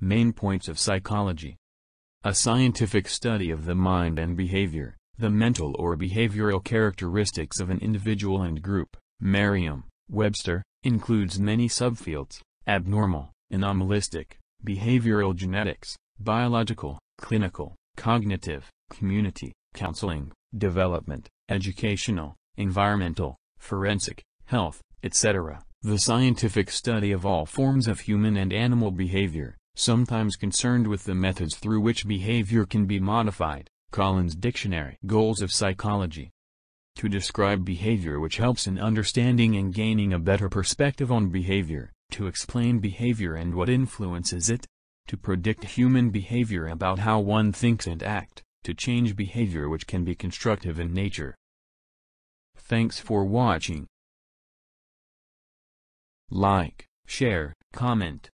Main points of psychology. A scientific study of the mind and behavior, the mental or behavioral characteristics of an individual and group, Merriam, Webster, includes many subfields, abnormal, anomalistic, behavioral genetics, biological, clinical, cognitive, community, counseling, development, educational, environmental, forensic, health, etc. The scientific study of all forms of human and animal behavior, sometimes concerned with the methods through which behavior can be modified. Collins Dictionary Goals of Psychology To describe behavior which helps in understanding and gaining a better perspective on behavior, to explain behavior and what influences it, to predict human behavior about how one thinks and act, to change behavior which can be constructive in nature. Thanks for watching. Like, share, comment.